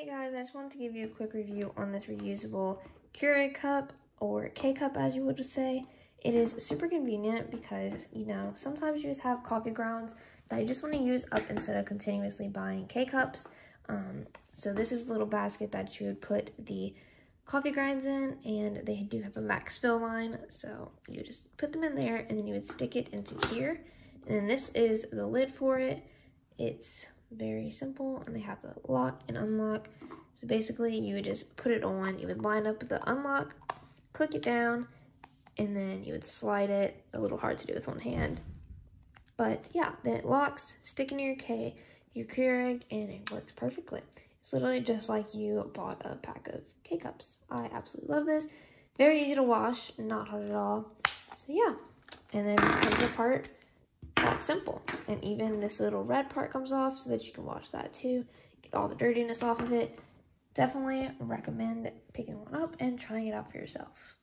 Hey guys, I just wanted to give you a quick review on this reusable Keurig cup or K-cup as you would say. It is super convenient because, you know, sometimes you just have coffee grounds that you just want to use up instead of continuously buying K-cups. Um, so this is a little basket that you would put the coffee grinds in and they do have a max fill line. So you just put them in there and then you would stick it into here. And then this is the lid for it. It's very simple and they have the lock and unlock. So basically you would just put it on, you would line up the unlock, click it down, and then you would slide it, a little hard to do with one hand. But yeah, then it locks, stick in your K, your Keurig, and it works perfectly. It's literally just like you bought a pack of K-Cups. I absolutely love this. Very easy to wash, not hard at all. So yeah, and then this comes apart simple. And even this little red part comes off so that you can wash that too. Get all the dirtiness off of it. Definitely recommend picking one up and trying it out for yourself.